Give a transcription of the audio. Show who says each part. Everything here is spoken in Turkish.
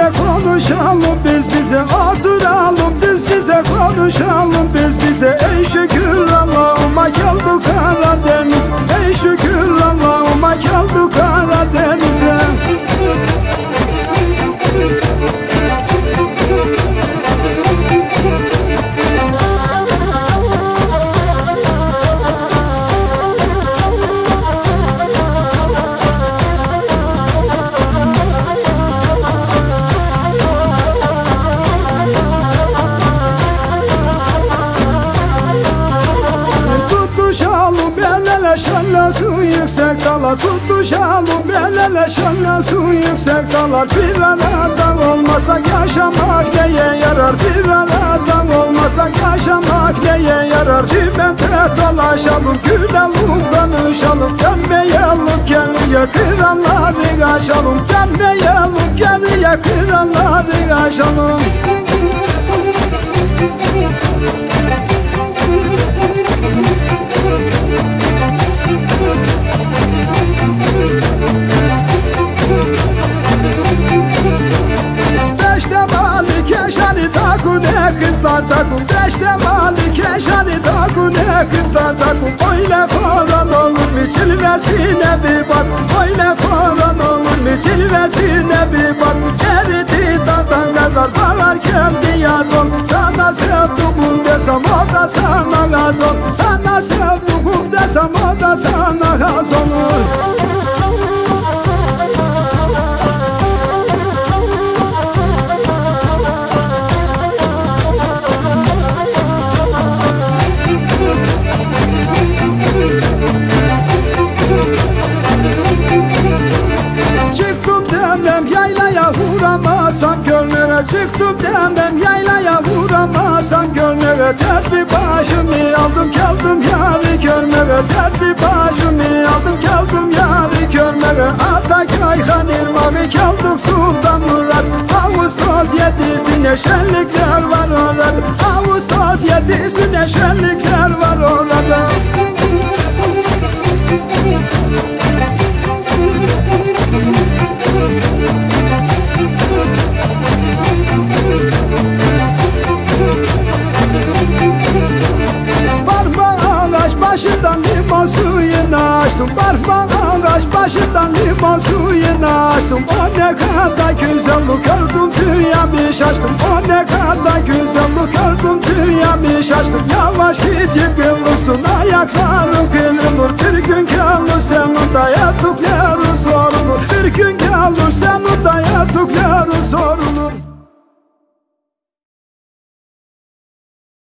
Speaker 1: dize konuşalım biz bize Oturalım diz dize konuşalım biz bize Ey şükür el ele şöyle su yüksek dağlar Tutuşalım. El ele şöyle su yüksek dağlar Bir arada olmasak yaşamak neye yarar? Bir arada olmasak yaşamak neye yarar? Çimente dolaşalım gülelim konuşalım Dönmeyelim geriye kıranları aşalım. Dönmeyelim geriye kıranları aşalım kızlar taku Beşte mali keşani taku ne kızlar taku Öyle falan olur mu çilvesine bir bak. Öyle falan olur mu çilvesine bir bak. Eridi dağdan kadar bağlar geldi yazın Sana sevduğum desem o da sana gaz ol Sana sevduğum desem o da sana gaz olur vuramazsam gönlüme Çıktım demem yaylaya vuramazsam gönlüme Terli başımı aldım geldim yarı görmeye Terli başımı aldım geldim yarı görmeye Atakay Han irmağı geldik Sultan Murat. Ağustos yedisine şenlikler var orada. Ağustos yedisine şenlikler var orada. Varma suyunu açtım. Ağaç başından limon suyunu açtım. O ne kadar güzellik gördüm dünyamı şaştım. O ne kadar güzellik gördüm dünyamı şaştım. Yavaş git yıkılırsın ayakların kırılır. Bir gün gelir senin de yaptıkların sorulur. Bir gün gelir senin de yaptıkların